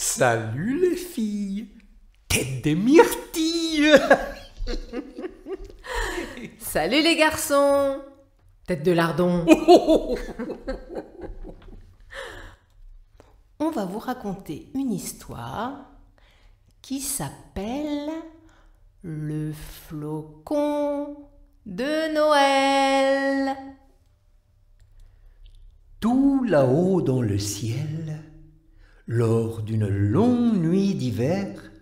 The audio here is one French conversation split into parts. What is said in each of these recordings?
Salut les filles, tête de myrtille. Salut les garçons, tête de lardon. On va vous raconter une histoire qui s'appelle Le flocon de Noël. Tout là-haut dans le ciel, lors d'une longue nuit d'hiver,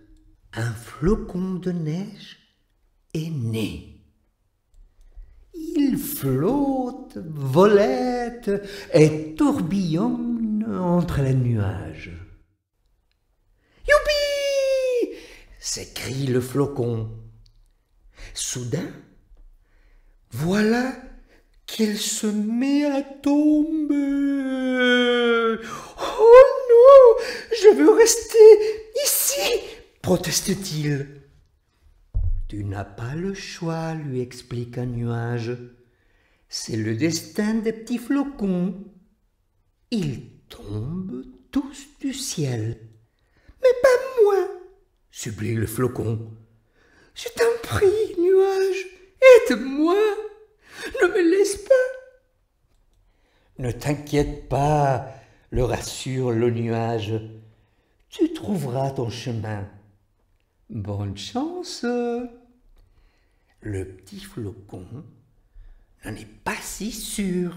un flocon de neige est né. Il flotte, volette et tourbillonne entre les nuages. Youpi s'écrie le flocon. Soudain, voilà qu'il se met à tomber. Je veux rester ici, proteste-t-il. Tu n'as pas le choix, lui explique un nuage. C'est le destin des petits flocons. Ils tombent tous du ciel. Mais pas moi, supplie le flocon. Je t'en prie, nuage, aide-moi. Ne me laisse pas. Ne t'inquiète pas, le rassure le nuage. Tu trouveras ton chemin. Bonne chance. Le petit flocon n'en est pas si sûr.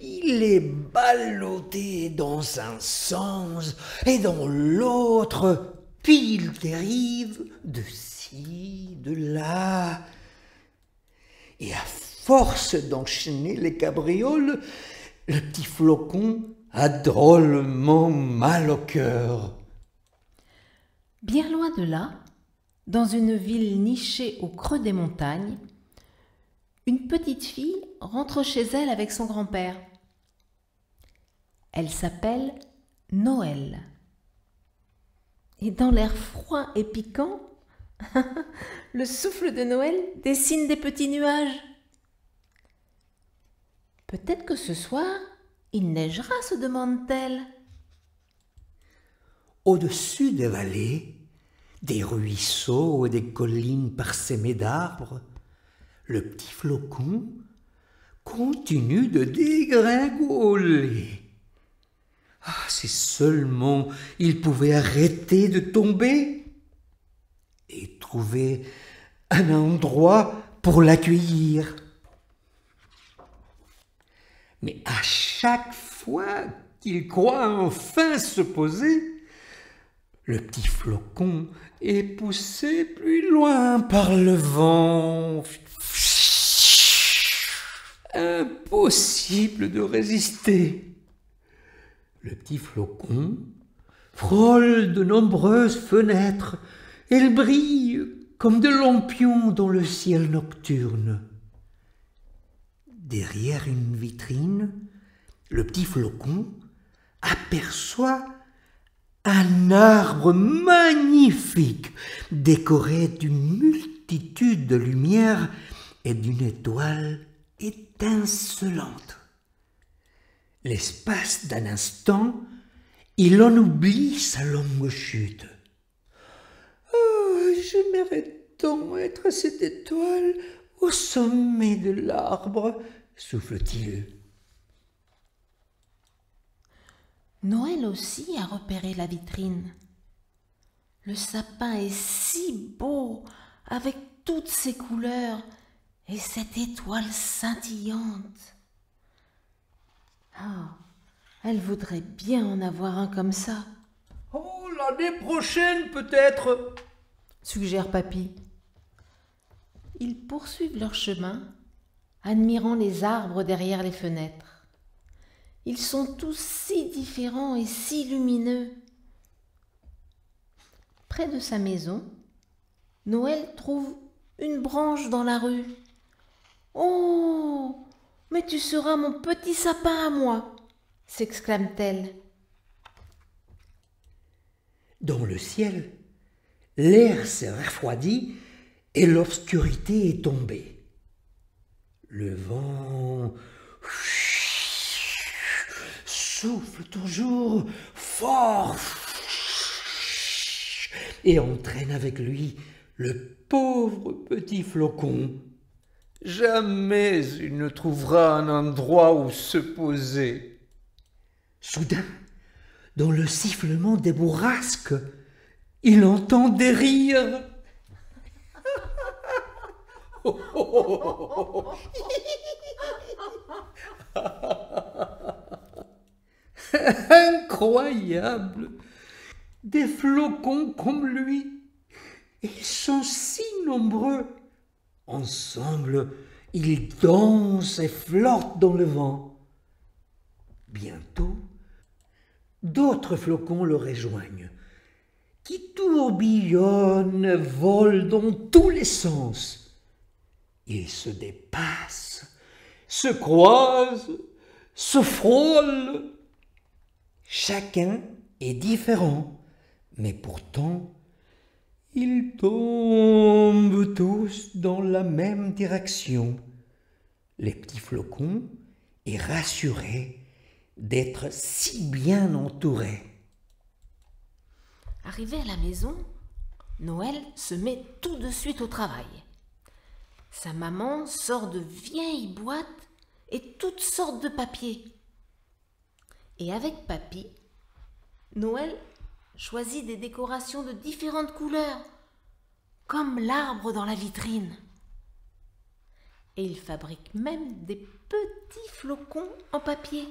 Il est ballotté dans un sens et dans l'autre, puis il dérive de ci, de là. Et à force d'enchaîner les cabrioles, le petit flocon a drôlement mal au cœur. Bien loin de là, dans une ville nichée au creux des montagnes, une petite fille rentre chez elle avec son grand-père. Elle s'appelle Noël. Et dans l'air froid et piquant, le souffle de Noël dessine des petits nuages. Peut-être que ce soir, il neigera, se demande-t-elle. Au-dessus des vallées, des ruisseaux et des collines parsemées d'arbres, le petit flocon continue de dégringoler. Ah, si seulement il pouvait arrêter de tomber et trouver un endroit pour l'accueillir. Mais à chaque fois qu'il croit enfin se poser, le petit flocon est poussé plus loin par le vent. Impossible de résister. Le petit flocon frôle de nombreuses fenêtres. Elles brillent comme des lampions dans le ciel nocturne. Derrière une vitrine, le petit flocon aperçoit un arbre magnifique décoré d'une multitude de lumières et d'une étoile étincelante. L'espace d'un instant, il en oublie sa longue chute. Oh, j'aimerais tant être cette étoile au sommet de l'arbre, souffle-t-il. Noël aussi a repéré la vitrine. Le sapin est si beau, avec toutes ses couleurs et cette étoile scintillante. Ah, elle voudrait bien en avoir un comme ça. Oh, l'année prochaine peut-être, suggère Papy. Ils poursuivent leur chemin, admirant les arbres derrière les fenêtres. Ils sont tous si différents et si lumineux. Près de sa maison, Noël trouve une branche dans la rue. Oh Mais tu seras mon petit sapin à moi s'exclame-t-elle. Dans le ciel, l'air s'est refroidi et l'obscurité est tombée. Le vent souffle toujours fort et entraîne avec lui le pauvre petit flocon. Jamais il ne trouvera un endroit où se poser. Soudain, dans le sifflement des bourrasques, il entend des rires. Incroyable Des flocons comme lui Ils sont si nombreux Ensemble, ils dansent et flottent dans le vent. Bientôt, d'autres flocons le rejoignent, qui tourbillonnent, volent dans tous les sens. Ils se dépassent, se croisent, se frôlent. Chacun est différent, mais pourtant, ils tombent tous dans la même direction. Les petits flocons est rassurés d'être si bien entourés. Arrivé à la maison, Noël se met tout de suite au travail. Sa maman sort de vieilles boîtes et toutes sortes de papiers. Et avec Papy, Noël choisit des décorations de différentes couleurs, comme l'arbre dans la vitrine. Et il fabrique même des petits flocons en papier.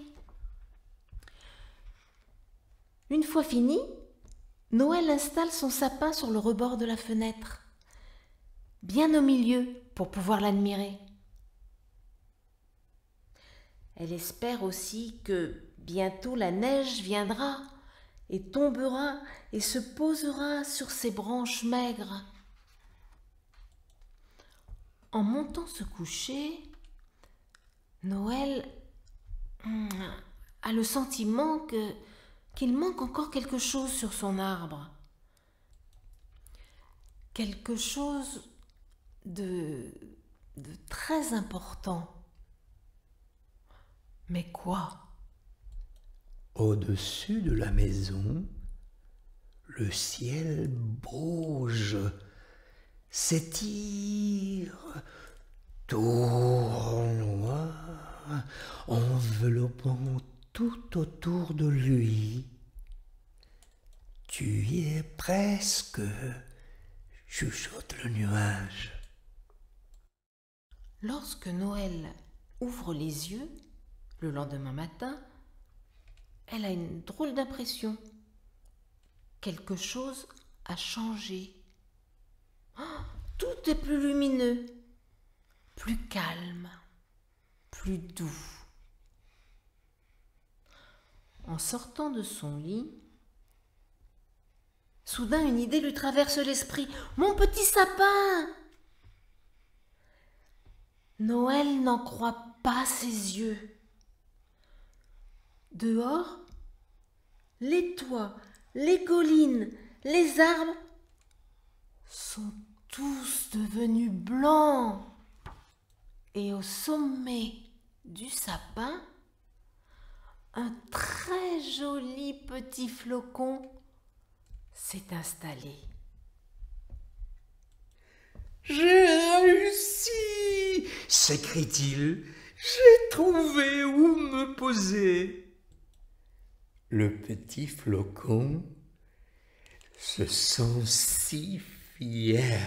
Une fois fini, Noël installe son sapin sur le rebord de la fenêtre, bien au milieu pour pouvoir l'admirer. Elle espère aussi que bientôt la neige viendra et tombera et se posera sur ses branches maigres. En montant se coucher, Noël hum, a le sentiment que qu'il manque encore quelque chose sur son arbre. Quelque chose de, très important. Mais quoi? Au-dessus de la maison, le ciel bouge, s'étire, tournoie, enveloppant tout autour de lui. Tu y es presque, chuchote le nuage. Lorsque Noël ouvre les yeux, le lendemain matin, elle a une drôle d'impression. Quelque chose a changé. Oh, tout est plus lumineux, plus calme, plus doux. En sortant de son lit, soudain une idée lui traverse l'esprit. Mon petit sapin Noël n'en croit pas ses yeux. Dehors, les toits, les collines, les arbres sont tous devenus blancs. Et au sommet du sapin, un très joli petit flocon s'est installé. J'ai réussi s'écrie-t-il. J'ai trouvé où me poser le petit flocon se sent si fier.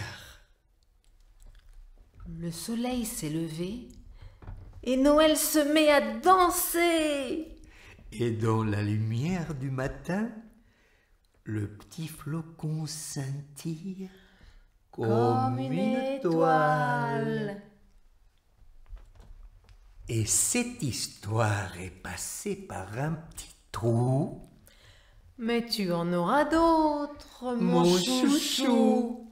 Le soleil s'est levé et Noël se met à danser. Et dans la lumière du matin, le petit flocon scintille comme, une, étoile. Et cette histoire est passée par un petit mais tu en auras d'autres, mon, chouchou.